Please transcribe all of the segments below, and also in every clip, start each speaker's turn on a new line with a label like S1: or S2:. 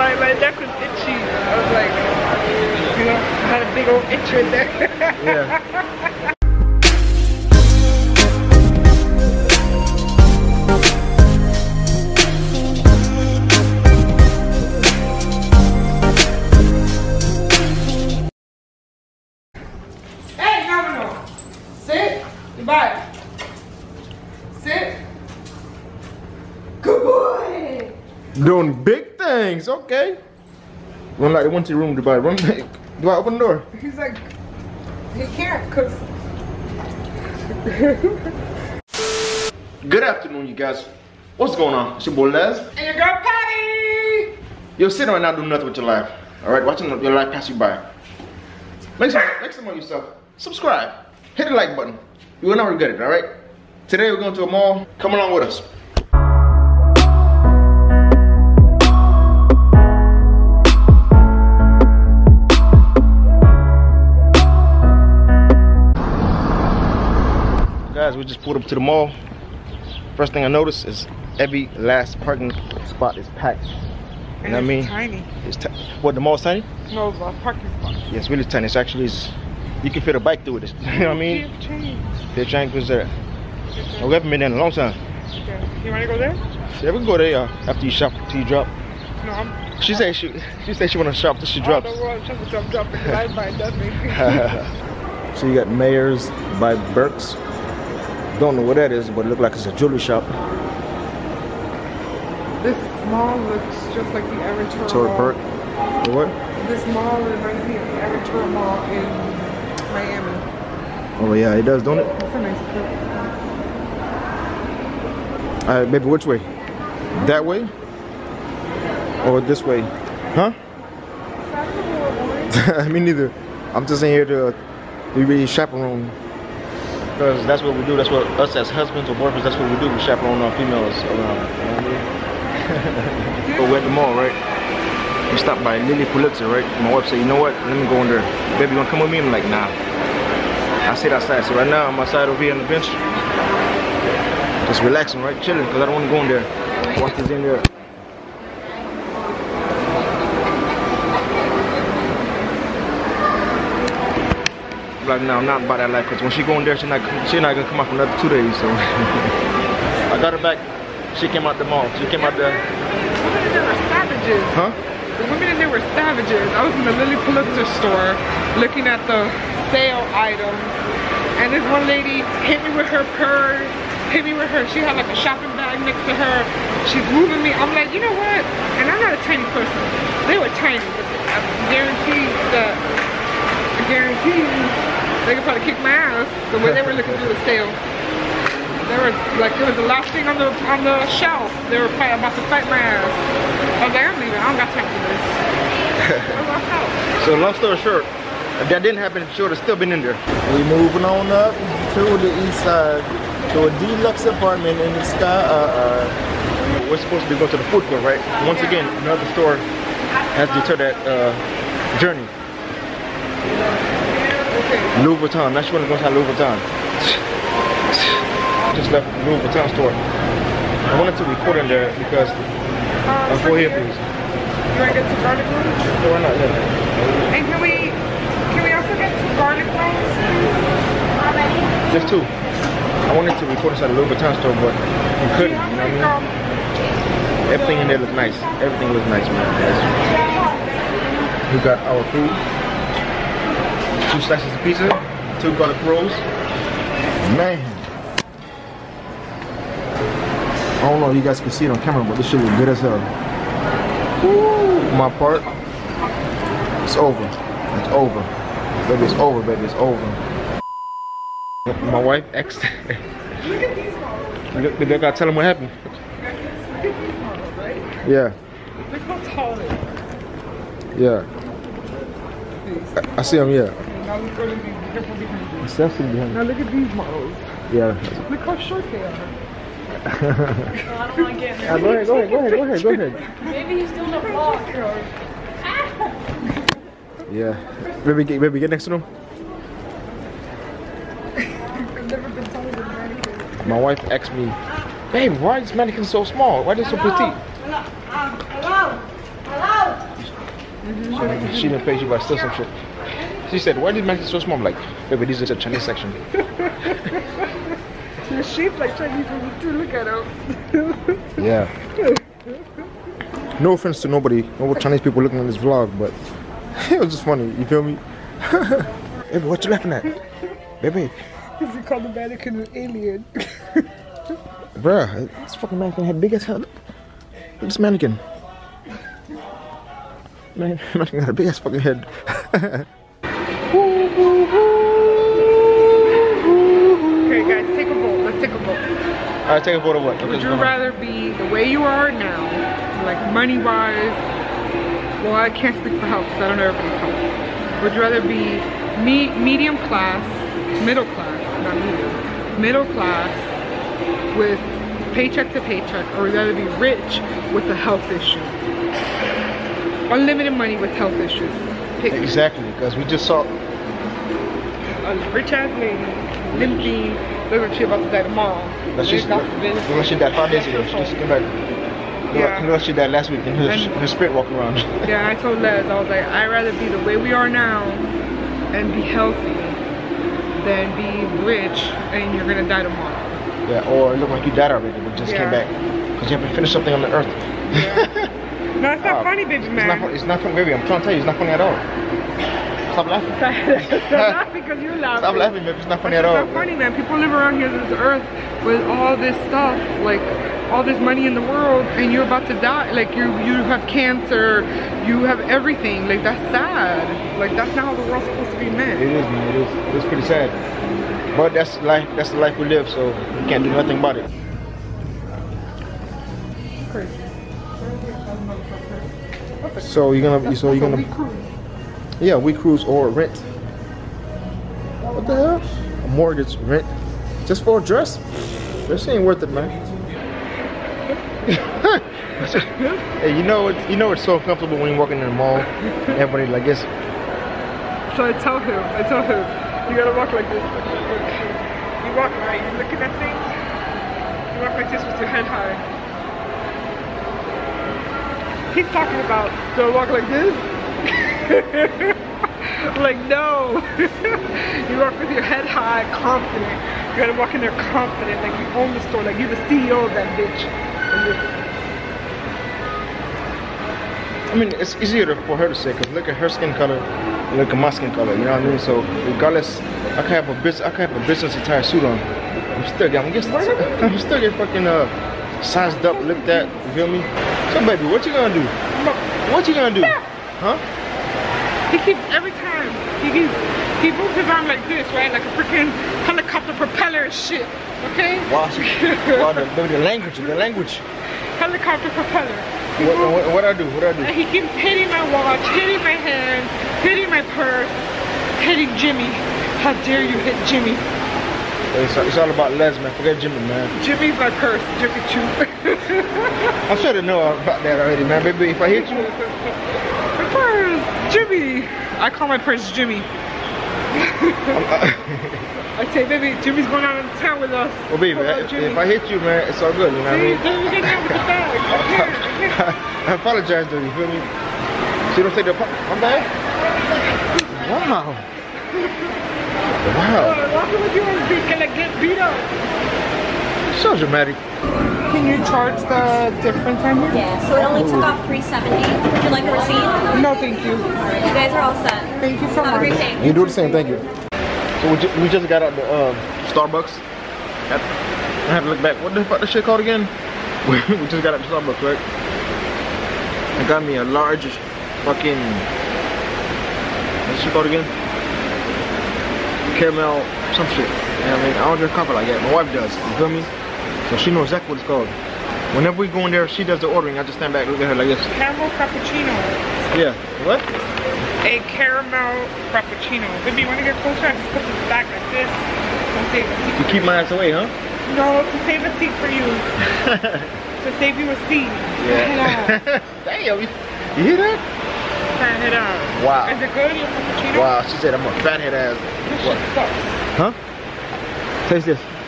S1: my, my neck was itchy. I was like, you know, I had a big old itch right there.
S2: Yeah.
S1: hey, no, no, no. Sit. Goodbye. Sit. Good boy.
S2: Doing big things, okay. Run like they went to your room, Dubai. Run back. I open the door.
S1: He's like, he can't because
S2: Good afternoon, you guys. What's going on? It's your boy Lez.
S1: and your girl Patty.
S2: You're sitting right now doing nothing with your life. Alright, watching your life pass you by. Make some, make some of yourself. Subscribe. Hit the like button. You will not regret it, alright? Today we're going to a mall. Come along with us. We just pulled up to the mall. First thing I noticed is every last parking spot is packed. You know what I mean?
S1: Tiny.
S2: It's what the mall's tiny?
S1: No, the parking spot.
S2: Yeah, it's really tiny. It's actually it's, you can fit a bike through it. You know what I mean?
S1: Give change.
S2: They're trying to there. Oh, we haven't been there in a long time.
S1: Okay. You want to go there?
S2: Yeah, we can go there uh, after you shop till you drop.
S1: No, I'm.
S2: She said she she said she wanna shop till she drops.
S1: I don't want to jump, jump because I buy nothing.
S2: so you got Mayors by Birks. Don't know what that is, but it looked like it's a jewelry shop.
S1: this mall looks just like the Aventura Mall.
S2: Burke. The what?
S1: This mall reminds me of the Aventura Mall in Miami.
S2: Oh yeah, it does, don't it?
S1: That's a nice place.
S2: Uh, maybe which way? That way? Or this way? Huh? Me neither. I'm just in here to be really chaperone. Because that's what we do. That's what us as husbands or boyfriends, that's what we do. We chaperone our females around. You know what I mean? but we're at the mall, right? We stopped by Lilly Pulitzer, right? My wife said, you know what? Let me go in there. Baby, you wanna come with me? I'm like, nah. I sit outside. So right now, I'm outside over here on the bench. Just relaxing, right? Chilling, because I don't want to go in there. Watch this in there. Like, no, I'm not about that life, because when she go in there, she not, she not to come out for another two days, so. I got her back. She came out the mall. She came out the,
S1: The women in there were savages.
S2: huh?
S1: The women in there were savages. I was in the Lilly Pulitzer store looking at the sale items. And this one lady hit me with her purse, hit me with her, she had like a shopping bag next to her. She's moving me. I'm like, you know what? And I'm not a tiny person. They were tiny, but I guarantee that, I guarantee you, they could probably kick my ass the way they were looking through the sale. There was like there was the last thing on the on the shelf. They were fight, about to fight my ass. I was like, I'm leaving. I don't got time for this. I walked out.
S2: So long story short, if that didn't happen, she would have still been in there. We moving on up to the east side to a deluxe apartment in the sky. Uh, uh. We're supposed to be going to the food court, right? Once again, another store has deterred that uh, journey.
S1: Okay.
S2: Louis Vuitton. Now she want to go inside Louis Vuitton. Just left Louis Vuitton store. I wanted to record in there because
S1: Um,
S2: I'm for here, please.
S1: You want to get two garlic rolls?
S2: No, why not? Yeah.
S1: And can we can we also get two garlic rolls?
S2: Just two. I wanted to record inside the Louis Vuitton store, but we couldn't. You know what I mean? Everything in there looks nice. Everything looks nice, man. We got our food. Two slices of pizza. Two garlic rolls. Man. I don't know if you guys can see it on camera, but this shit look good as hell. Woo! My part. It's over. It's over. Baby, it's over, baby. It's over. My wife ex.
S1: look at these models.
S2: Look, look, I gotta tell him what happened.
S1: Look at these models, right?
S2: Yeah.
S1: Look how tall they are.
S2: Yeah. I, I see him, yeah.
S1: Now look at these. Behind you.
S2: Behind
S1: Now look at these models.
S2: Yeah.
S1: Look how short they are.
S3: I don't want to get
S2: Yeah, go ahead, go ahead, go ahead, go ahead, go ahead.
S3: Maybe he's doing a vlog.
S2: Yeah. Maybe get, baby, get next to him.
S1: I've never been taller than mannequin.
S2: My wife asked me, babe, why is mannequin so small? Why is it so petite?
S3: Hello? Um, hello? Hello?
S2: She didn't pay. About to steal some shit. She said, "Why did Mac so small?" I'm like, baby, this is a Chinese section.
S1: You're shaped like Chinese people too. Look at them.
S2: Yeah. No offense to nobody, no Chinese people looking at this vlog, but it was just funny. You feel me? Baby, what you laughing at? Baby,
S1: Because you call the mannequin an alien.
S2: bruh, this fucking mannequin had big as hell. Look at this mannequin. Man, mannequin got a big ass fucking head.
S1: Guys, take a vote. Let's take a vote.
S2: Alright, take a vote of what?
S1: Would you rather be the way you are now, like money wise? Well, I can't speak for health because I don't know everybody's health. Would you rather be me medium class, middle class, not medium, middle class with paycheck to paycheck, or would you rather be rich with a health issue? Unlimited money with health issues. Pick
S2: Exactly, because we just saw.
S1: a rich ass lady, limping, look she about to die tomorrow.
S2: That she's,
S1: God forbid.
S2: she died five days ago. She just came back. Look
S1: Yeah.
S2: look she died last week in her,
S1: And-
S2: her spirit walking around.
S1: Yeah, I told Lez, I was like, I'd rather be the way we are now and be healthy than be rich and you're gonna die tomorrow.
S2: Yeah, or it looked like you died already, but just came back. Because you haven't finished something on the earth.
S1: No, it's not
S2: Oh,
S1: funny, baby
S2: It's
S1: man.
S2: not, it's not funny, baby. I'm trying to tell you, it's not funny at all. Stop laughing.
S1: Stop laughing because you're laughing.
S2: Stop laughing, baby. It's not funny
S1: It's
S2: at all.
S1: It's not funny, man. People live around here on this earth with all this stuff, like all this money in the world, and you're about to die. Like you, you have cancer, you have everything. Like that's sad. Like that's not how the world's supposed to be
S2: It
S1: meant.
S2: is, man. It is. It's pretty sad. But that's life. That's the life we live. So we can't do nothing about it.
S1: Crazy.
S2: So you're gonna. So you're gonna. Yeah, we cruise or rent. What the hell? A mortgage, rent, just for a dress? This ain't worth it, man. hey, you know it. You know it's so uncomfortable when you're walking in the mall. Everybody like this.
S1: So I tell him, I tell him, you gotta walk like this. You walk right, you're looking at things. You walk like this with your head high. He's talking about, do I walk like this? like, no. you walk with your head high, confident. You gotta walk in there confident, like you own the store, like you're the CEO of that bitch. And
S2: I mean, it's easier for her to say because look at her skin color, look at my skin color. You know what I mean? So regardless, I can have a business, I can have a business attire suit on. I'm still getting, I'm, get, I'm still getting fucking uh, sized up, looked at. You feel me? So baby, what you gonna do? What you gonna do? Huh?
S1: He keeps every time he keeps he moves his arm like this, right? Like a freaking helicopter propeller shit. Okay?
S2: Wow, wow the, the, language, the language.
S1: Helicopter propeller. He
S2: What,
S1: moves-
S2: what, what I do? What I do?
S1: and he keeps hitting my watch, hitting my hand, hitting my purse, hitting Jimmy. How dare you hit Jimmy?
S2: It's, it's all about Lez, man. Forget Jimmy, man.
S1: Jimmy's my purse, Jimmy too.
S2: I'm sure to know about that already, man. Baby, if I hit you,
S1: Jimmy. I call my purse Jimmy. I say, baby, Jimmy's going out of town with us.
S2: well, baby,
S1: Hello,
S2: if, I hit you, man, it's all good. You know what I mean?
S1: then we get down with the bag. I can't, I can't.
S2: I apologize to you, you feel me? So you don't take the apo- my bad? Wow. Wow.
S1: Walking with you on beat, can I get beat up?
S2: So dramatic.
S1: Can you charge the difference on here?
S3: Yeah, so it only took off 370. Would you like a receipt?
S1: No, thank you.
S3: Alright, you guys are all set.
S1: Thank you so
S3: Have a
S1: much.
S3: great day.
S2: You do the same, thank you. So we, ju- we just got out the uh, Starbucks. I had to look back. What the fuck this shit called again? we just got out the Starbucks, right? I got me a large fucking what's it called again? Caramel some shit. You know what I mean? I don't drink coffee like that. My wife does. You feel me? So she knows exactly what it's called. Whenever we go in there, she does the ordering. I just stand back, look at her like this.
S1: Caramel frappuccino.
S2: Yeah. What?
S1: A caramel frappuccino. Baby, you want to get closer? I just put this back like this. To save a seat.
S2: You keep my ass away, huh?
S1: No, to save a seat for you. to save you a seat.
S2: Yeah. Damn, you, hear that?
S1: It on.
S2: Wow.
S1: Is it good, your frappuccino?
S2: Wow, she said I'm a fathead ass.
S1: This
S2: What?
S1: shit sucks.
S2: Huh? Taste this.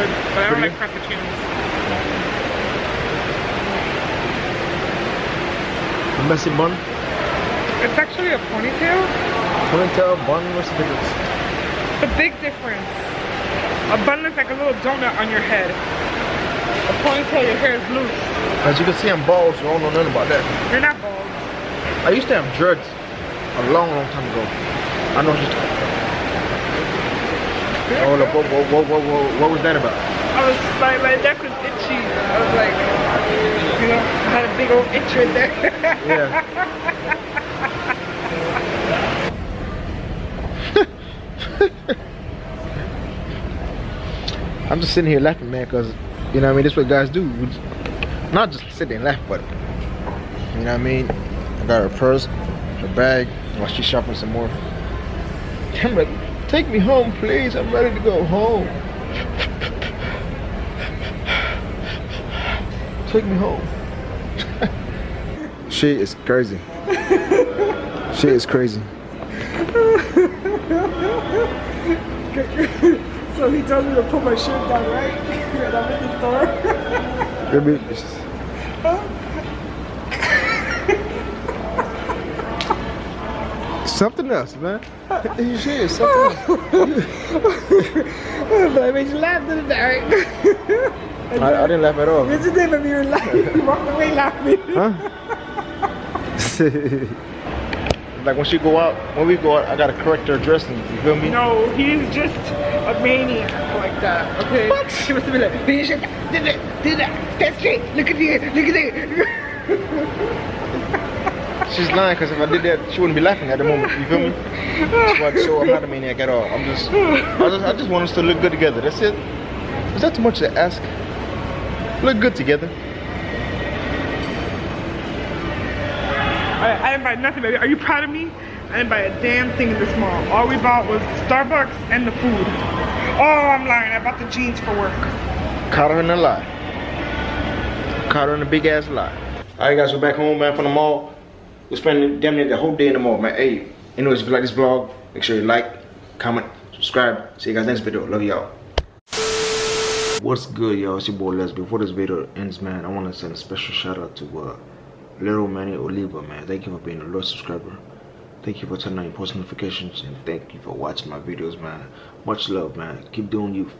S1: Good. But I don't like frappuccinos.
S2: messy bun?
S1: It's actually a ponytail.
S2: Ponytail, bun, what's the difference?
S1: It's a big difference. A bun looks like a little donut on your head. A ponytail, your hair is loose.
S2: As you can see, I'm bald, so I don't know nothing about that.
S1: You're not bald.
S2: I used to have dreads a long, long time ago. I know she's talking about. Oh, look, what, what, what, what, was that about?
S1: I was my my neck was itchy. I was like, you know, I had a big old itch right there.
S2: Yeah. I'm just sitting here laughing, man, because, you know what I mean, this is what guys do. Not just sit there and laugh, but, you know what I mean? I got her purse, her bag, while she's shopping some more. I'm like, take me home, please. I'm ready to go home. take me home. she is crazy. she is crazy.
S1: so he told me to put my shirt down, right? and I'm in the store.
S2: Something else, man. You should something else.
S1: I made you laugh, didn't I?
S2: I, I didn't laugh at all.
S1: Yes, you did, but you were laughing. You walked away laughing.
S2: Huh? like when she go out, when we go out, I gotta correct her dressing. You feel me?
S1: No, he's just a maniac like that, okay? What? She must have been like, "Bitch, did that, did that, that's straight, look at it, look at it.
S2: She's lying because if I did that, she wouldn't be laughing at the moment. You feel me? So, so I'm not a maniac at all. I'm just, I just, I just want us to look good together. That's it. Is that too much to ask? Look good together.
S1: I, I didn't buy nothing, baby. Are you proud of me? I didn't buy a damn thing in this mall. All we bought was Starbucks and the food. Oh, I'm lying. I bought the jeans for work.
S2: Caught her in a lie. Caught her in a big ass lie. Alright guys, we're back home man from the mall. We're spending damn near the whole day in the mall, man. Hey, anyways, if you like this vlog, make sure you like, comment, subscribe. See you guys next video. Love y'all. What's good, y'all? It's your boy Lez. Before this video ends, man, I want to send a special shout out to uh, Little Manny Oliva, man. Thank you for being a loyal subscriber. Thank you for turning on your post notifications, and thank you for watching my videos, man. Much love, man. Keep doing you.